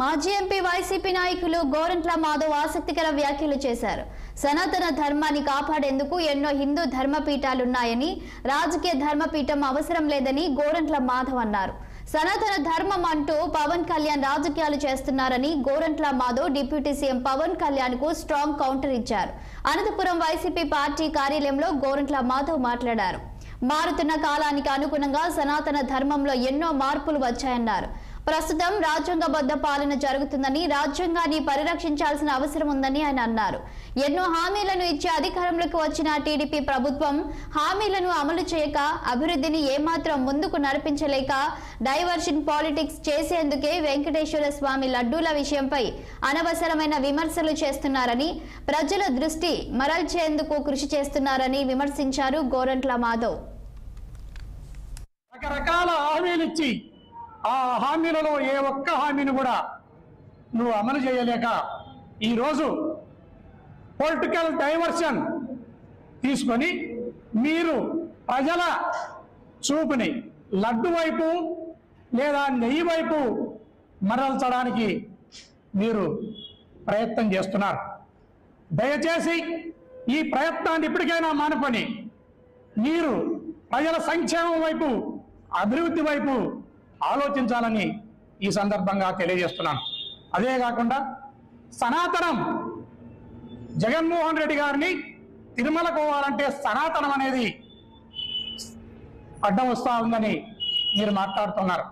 మాజీ MP YCP నాయకులు గోరంట్ల మాధవ్ ఆసక్తికర వ్యాఖ్యలు చేశారు. సనాతన ధర్మాన్ని కాపాడేందుకు ఎన్నో హిందూ ధర్మపీఠాలున్నాయని రాజకీయ ధర్మపీఠం అవసరం లేదని గోరంట్ల మాధవ్ అన్నారు. సనాతన ధర్మం అంటూ పవన్ కళ్యాణ్ రాజకీయాలు చేస్తున్నారని గోరంట్ల మాధవ్ డిప్యూటీ సీఎం పవన్ కళ్యాణ్కు స్ట్రాంగ్ కౌంటర్ ఇచ్చారు. అనంతపురం వైసీపీ పార్టీ కార్యాలయంలో గోరంట్ల మాధవ్ మాట్లాడారు. మారుతున్న కాలానికి అనుగుణంగా సనాతన ధర్మంలో ఎన్నో మార్పులు వచ్చాయన్నారు. ప్రస్తుతం రాజ్యాంగబద్ధ పాలన జరుగుతుందని రాజ్యాంగాన్ని పరిరక్షించాల్సిన అవసరం ఉందని ఆయన అన్నారు. ఎన్నో హామీలను ఇచ్చి అధికారంలోకి వచ్చిన టీడీపీ ప్రభుత్వం హామీలను అమలు చేయక అభివృద్ధిని ఏమాత్రం ముందుకు నడిపించలేక డైవర్షన్ పాలిటిక్స్ చేసేందుకే వెంకటేశ్వర స్వామి లడ్డూల విషయంపై అనవసరమైన విమర్శలు చేస్తున్నారని ప్రజల దృష్టి మరల్చేందుకు కృషి చేస్తున్నారని విమర్శించారు గోరంట్ల మాధవ్. రకరకాల హామీలు ఇచ్చి ఆ హామీలలో ఏ ఒక్క హామీని కూడా నువ్వు అమలు చేయలేక ఈరోజు పొలిటికల్ డైవర్షన్ తీసుకొని మీరు ప్రజల చూపుని లడ్డు వైపు లేదా నెయ్యి వైపు మరల్చడానికి మీరు ప్రయత్నం చేస్తున్నారు. దయచేసి ఈ ప్రయత్నాన్ని ఇప్పటికైనా మానుకొని మీరు ప్రజల సంక్షేమం వైపు అభివృద్ధి వైపు ఆలోచించాలని ఈ సందర్భంగా తెలియజేస్తున్నాను. అదే కాకుండా సనాతనం జగన్మోహన్ రెడ్డి గారిని తిరుమల పోవాలంటే సనాతనం అనేది అడ్డం వస్తా ఉందని మీరు మాట్లాడుతున్నారు.